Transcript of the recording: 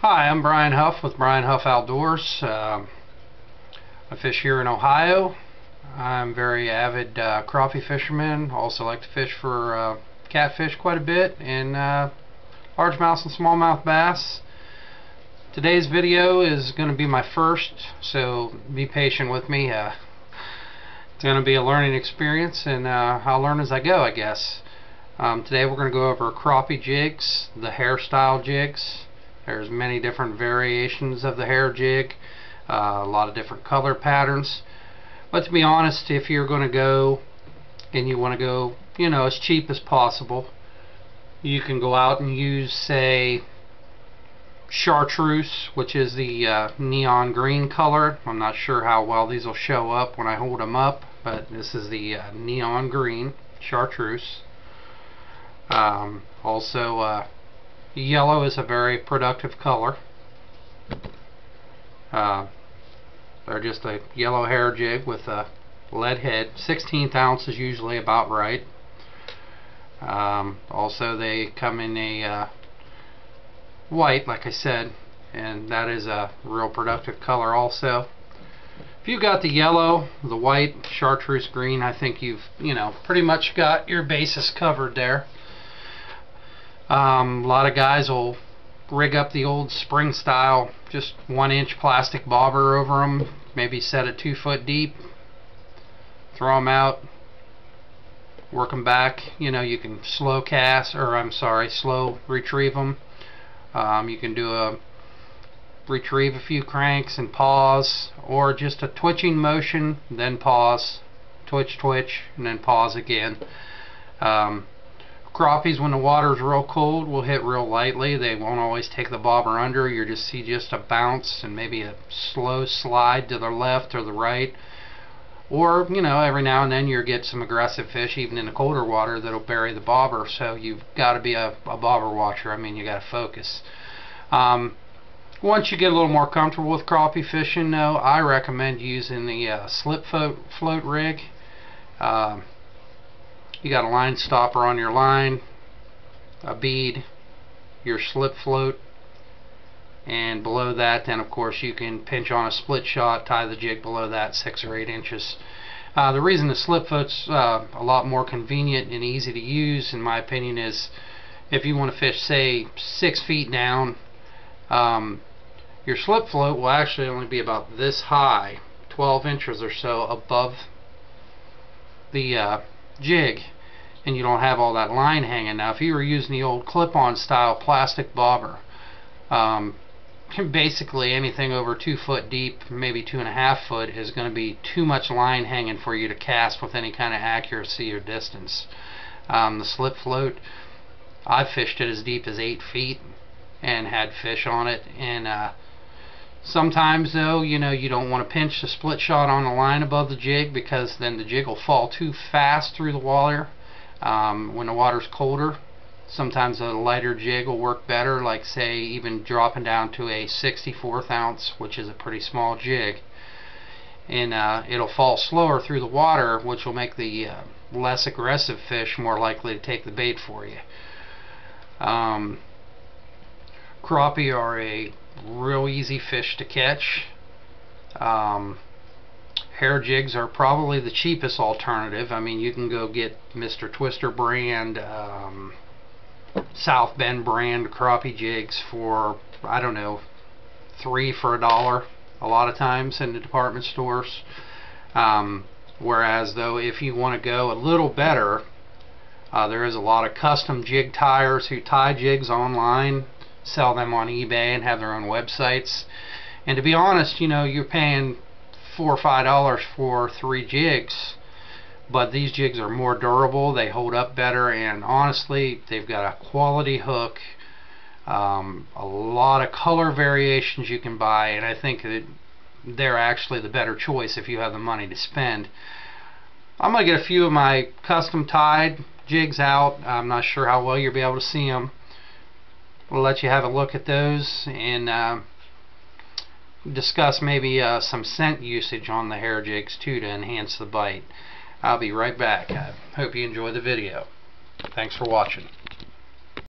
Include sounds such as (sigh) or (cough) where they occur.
Hi, I'm Brian Huff with Brian Huff Outdoors. Uh, I fish here in Ohio. I'm very avid uh, crappie fisherman. Also like to fish for uh, catfish quite a bit and uh, largemouth and smallmouth bass. Today's video is going to be my first, so be patient with me. Uh, it's going to be a learning experience and uh, I'll learn as I go, I guess. Um, today we're going to go over crappie jigs, the hairstyle jigs. There's many different variations of the hair jig, uh, a lot of different color patterns. But to be honest, if you're going to go and you want to go, you know, as cheap as possible, you can go out and use, say, chartreuse, which is the uh, neon green color. I'm not sure how well these will show up when I hold them up, but this is the uh, neon green chartreuse. Um, also, uh, Yellow is a very productive color. Uh, they're just a yellow hair jig with a lead head. 16th ounce is usually about right. Um, also they come in a uh, white, like I said, and that is a real productive color also. If you've got the yellow, the white, chartreuse green, I think you've, you know, pretty much got your bases covered there. Um, a lot of guys will rig up the old spring style, just one inch plastic bobber over them, maybe set it two foot deep, throw them out, work them back. You know, you can slow cast, or I'm sorry, slow retrieve them. Um, you can do a retrieve a few cranks and pause, or just a twitching motion, then pause, twitch, twitch, and then pause again. Um, Crappies, when the water is real cold, will hit real lightly. They won't always take the bobber under. You just see just a bounce and maybe a slow slide to the left or the right. Or, you know, every now and then you get some aggressive fish, even in the colder water, that'll bury the bobber. So you've got to be a, a bobber watcher. I mean, you got to focus. Um, once you get a little more comfortable with crappie fishing, though, I recommend using the uh, slip float, float rig. Uh, you got a line stopper on your line, a bead, your slip float, and below that then of course you can pinch on a split shot, tie the jig below that six or eight inches. Uh, the reason the slip float's uh, a lot more convenient and easy to use in my opinion is if you want to fish say six feet down um, your slip float will actually only be about this high 12 inches or so above the uh, jig and you don't have all that line hanging. Now if you were using the old clip-on style plastic bobber, um, (laughs) basically anything over two foot deep, maybe two and a half foot, is going to be too much line hanging for you to cast with any kind of accuracy or distance. Um, the slip float, I've fished it as deep as eight feet and had fish on it and uh, Sometimes though, you know, you don't want to pinch the split shot on the line above the jig because then the jig will fall too fast through the water um, when the water's colder. Sometimes a lighter jig will work better, like say even dropping down to a 64th ounce, which is a pretty small jig. And uh, it'll fall slower through the water, which will make the uh, less aggressive fish more likely to take the bait for you. Um, crappie are a real easy fish to catch. Um, hair jigs are probably the cheapest alternative. I mean, you can go get Mr. Twister brand, um, South Bend brand crappie jigs for, I don't know, three for a dollar a lot of times in the department stores. Um, whereas, though, if you want to go a little better, uh, there is a lot of custom jig tiers who tie jigs online sell them on eBay and have their own websites. And to be honest, you know, you're paying four or five dollars for three jigs, but these jigs are more durable, they hold up better, and honestly, they've got a quality hook. Um, a lot of color variations you can buy, and I think that they're actually the better choice if you have the money to spend. I'm going to get a few of my custom tied jigs out. I'm not sure how well you'll be able to see them. We'll let you have a look at those and uh, discuss maybe uh, some scent usage on the hair jigs too to enhance the bite. I'll be right back. I hope you enjoy the video. Thanks for watching.